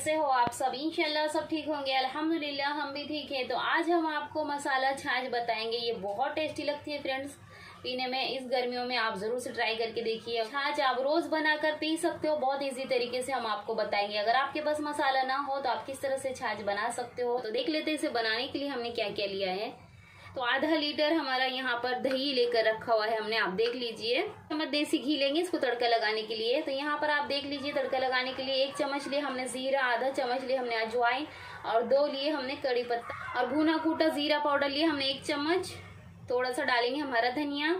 कैसे हो आप सब? इनशाला सब ठीक होंगे, अल्हम्दुलिल्लाह हम भी ठीक है। तो आज हम आपको मसाला छाछ बताएँगे। ये बहुत टेस्टी लगती है फ्रेंड्स। पीने में, इस गर्मियों में आप ज़रूर से ट्राई करके देखिए। छाछ आप रोज बनाकर पी सकते हो, बहुत इजी तरीके से हम आपको बताएँगे। अगर आपके पास मसाला ना हो तो आप किस तरह से छाछ बना सकते हो? तो देख लेते इसे बनाने के लिए हमने क्या क्या लिया है। तो आधा लीटर हमारा यहाँ पर दही लेकर रखा हुआ है हमने, आप देख लीजिए। हम देसी घी लेंगे इसको तड़का लगाने के लिए। तो यहाँ पर आप देख लीजिए, तड़का लगाने के लिए एक चम्मच लिए हमने जीरा, आधा चम्मच लिए हमने अजवाइन और दो लिए हमने कड़ी पत्ता और भुना कूटा जीरा पाउडर लिए हमने एक चम्मच। थोड़ा सा डालेंगे हमारा धनिया।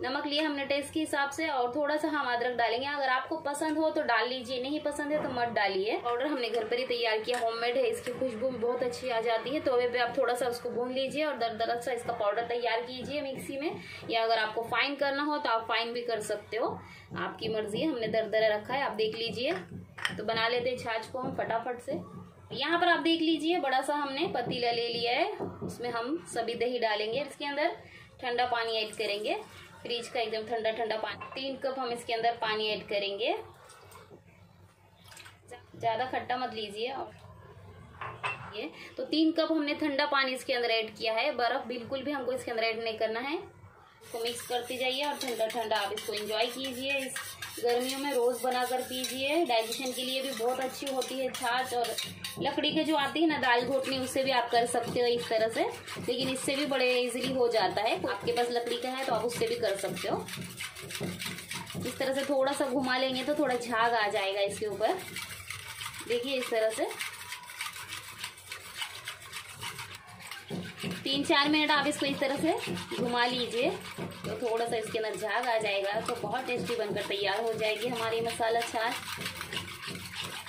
नमक लिए हमने टेस्ट के हिसाब से और थोड़ा सा हम अदरक डालेंगे। अगर आपको पसंद हो तो डाल लीजिए, नहीं पसंद है तो मत डालिए। पाउडर हमने घर पर ही तैयार किया होममेड है, इसकी खुशबू बहुत अच्छी आ जाती है। तवे पे आप थोड़ा सा उसको भून लीजिए और दर दरद सा इसका पाउडर तैयार कीजिए मिक्सी में। या अगर आपको फाइन करना हो तो आप फाइन भी कर सकते हो। आपकी मर्ज़ी है, हमने दर दरा रखा है, आप देख लीजिए। तो बना लेते हैं छाछ को हम फटाफट से। यहाँ पर आप देख लीजिए, बड़ा सा हमने पतीला ले लिया है। उसमें हम सभी दही डालेंगे। इसके अंदर ठंडा पानी ऐड करेंगे। फ्रिज का एकदम ठंडा ठंडा पानी तीन कप हम इसके अंदर पानी ऐड करेंगे। ज़्यादा खट्टा मत लीजिए और ये। तो तीन कप हमने ठंडा पानी इसके अंदर ऐड किया है। बर्फ़ बिल्कुल भी हमको इसके अंदर ऐड नहीं करना है। इसको मिक्स करते जाइए और ठंडा ठंडा आप इसको एंजॉय कीजिए। इस गर्मियों में रोज बनाकर पीजिए। डाइजेशन के लिए भी बहुत अच्छी होती है छाछ और लकड़ी के जो आती है ना दाल घोटनी, उससे भी आप कर सकते हो इस तरह से। लेकिन इससे भी बड़े इजीली हो जाता है। आपके पास लकड़ी का है तो आप उससे भी कर सकते हो। इस तरह से थोड़ा सा घुमा लेंगे तो थोड़ा झाग आ जाएगा इसके ऊपर। देखिए इस तरह से। तीन चार मिनट आप इसको इस तरह से घुमा लीजिए तो थोड़ा सा इसके अंदर झाग आ जाएगा तो बहुत टेस्टी बनकर तैयार हो जाएगी हमारी मसाला छाछ।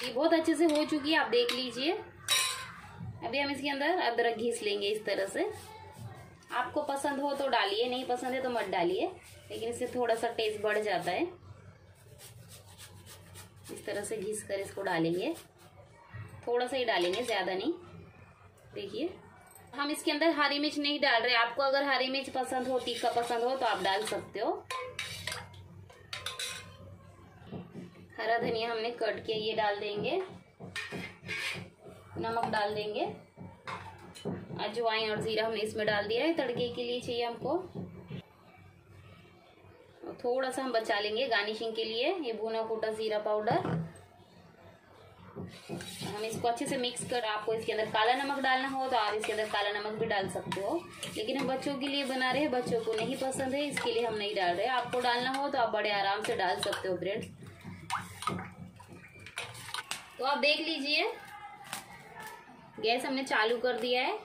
ये बहुत अच्छे से हो चुकी है, आप देख लीजिए। अभी हम इसके अंदर अदरक घीस लेंगे इस तरह से। आपको पसंद हो तो डालिए, नहीं पसंद है तो मत डालिए, लेकिन इससे थोड़ा सा टेस्ट बढ़ जाता है। इस तरह से घिस कर इसको डालेंगे। थोड़ा सा ही डालेंगे, ज़्यादा नहीं। देखिए। हम इसके अंदर हरी मिर्च नहीं डाल रहे। आपको अगर हरी मिर्च पसंद हो, तीखा पसंद हो तो आप डाल सकते हो। हरा धनिया हमने कट के ये डाल देंगे। नमक डाल देंगे। अजवाइन और जीरा हमने इसमें डाल दिया है। तड़के के लिए चाहिए हमको। थोड़ा सा हम बचा लेंगे गार्निशिंग के लिए। ये भुना कूटा जीरा पाउडर। हम इसको अच्छे से मिक्स कर आपको इसके अंदर काला नमक डालना हो तो आप इसके अंदर काला नमक भी डाल सकते हो। लेकिन हम बच्चों के लिए बना रहे हैं, बच्चों को नहीं पसंद है, इसके लिए हम नहीं डाल रहे। आपको डालना हो तो आप बड़े आराम से डाल सकते हो फ्रेंड्स तो आप देख लीजिए, गैस हमने चालू कर दिया है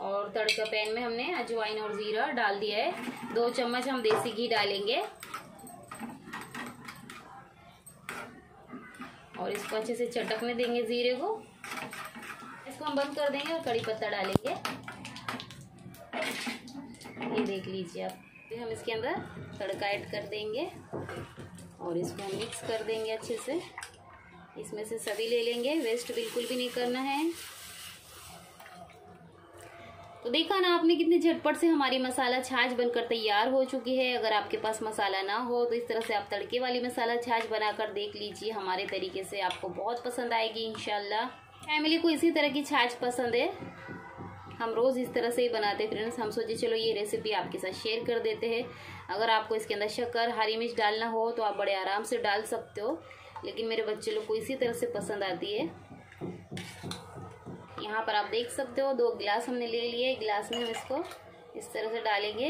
और तड़का पैन में हमने अजवाइन और जीरा डाल दिया है। दो चम्मच हम देसी घी डालेंगे। और इसको अच्छे से चटकने देंगे जीरे को। इसको हम बंद कर देंगे और कड़ी पत्ता डालेंगे। ये देख लीजिए आप। हम इसके अंदर तड़का ऐड कर देंगे और इसको हम मिक्स कर देंगे अच्छे से। इसमें से सभी ले लेंगे। वेस्ट बिल्कुल भी नहीं करना है। तो देखा ना आपने कितनी झटपट से हमारी मसाला छाछ बनकर तैयार हो चुकी है। अगर आपके पास मसाला ना हो तो इस तरह से आप तड़के वाली मसाला छाछ बनाकर देख लीजिए। हमारे तरीके से आपको बहुत पसंद आएगी इनशाला फैमिली को इसी तरह की छाछ पसंद है। हम रोज़ इस तरह से ही बनाते फ्रेंड्स। हम सोचे, चलो ये रेसिपी आपके साथ शेयर कर देते हैं। अगर आपको इसके अंदर शक्कर, हरी मिर्च डालना हो तो आप बड़े आराम से डाल सकते हो। लेकिन मेरे बच्चे लोग को इसी तरह से पसंद आती है। यहाँ पर आप देख सकते हो, दो गिलास हमने ले लिए गिलास में हम इसको इस तरह से डालेंगे।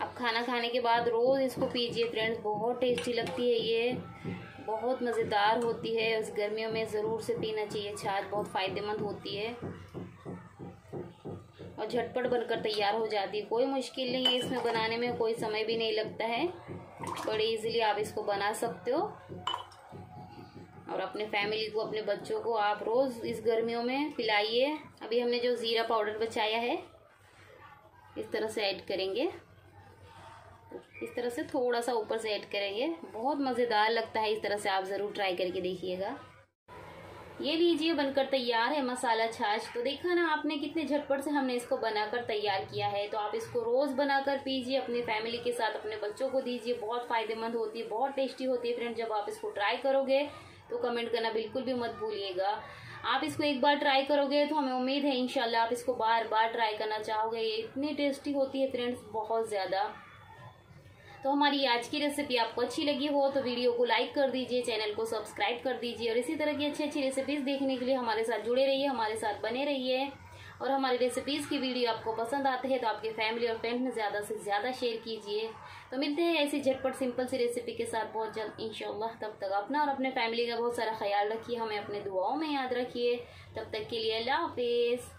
अब खाना खाने के बाद रोज़ इसको पीजिए फ्रेंड्स, बहुत टेस्टी लगती है ये। बहुत मज़ेदार होती है उस गर्मियों में ज़रूर से पीना चाहिए, छाछ बहुत फ़ायदेमंद होती है। और झटपट बनकर तैयार हो जाती है, कोई मुश्किल नहीं है इसमें, बनाने में कोई समय भी नहीं लगता है। बड़े इजीली आप इसको बना सकते हो। और अपने फैमिली को, अपने बच्चों को आप रोज़ इस गर्मियों में पिलाइए। अभी हमने जो ज़ीरा पाउडर बचाया है, इस तरह से ऐड करेंगे। इस तरह से थोड़ा सा ऊपर से ऐड करेंगे। बहुत मज़ेदार लगता है इस तरह से आप ज़रूर ट्राई करके देखिएगा। ये लीजिए, बनकर तैयार है मसाला छाछ। तो देखा ना आपने कितने झटपट से हमने इसको बनाकर तैयार किया है। तो आप इसको रोज़ बनाकर पीजिए, अपने फैमिली के साथ, अपने बच्चों को दीजिए। बहुत फ़ायदेमंद होती है, बहुत टेस्टी होती है। फ्रेंड जब आप इसको ट्राई करोगे तो कमेंट करना बिल्कुल भी मत भूलिएगा। आप इसको एक बार ट्राई करोगे तो हमें उम्मीद है इनशाला आप इसको बार बार ट्राई करना चाहोगे। ये इतनी टेस्टी होती है फ्रेंड्स बहुत ज़्यादा। तो हमारी आज की रेसिपी आपको अच्छी लगी हो तो वीडियो को लाइक कर दीजिए चैनल को सब्सक्राइब कर दीजिए और इसी तरह की अच्छी अच्छी रेसिपीज़ देखने के लिए हमारे साथ जुड़े रहिए, हमारे साथ बने रहिए। और हमारी रेसिपीज़ की वीडियो आपको पसंद आते हैं तो आपके फैमिली और फ्रेंड में ज़्यादा से ज़्यादा शेयर कीजिए। तो मिलते हैं ऐसी झटपट सिंपल सी रेसिपी के साथ बहुत जल्द, इंशाल्लाह। तब तक अपना और अपने फैमिली का बहुत सारा ख्याल रखिए। हमें अपने दुआओं में याद रखिए। तब तक के लिए अल्लाह हाफिज़।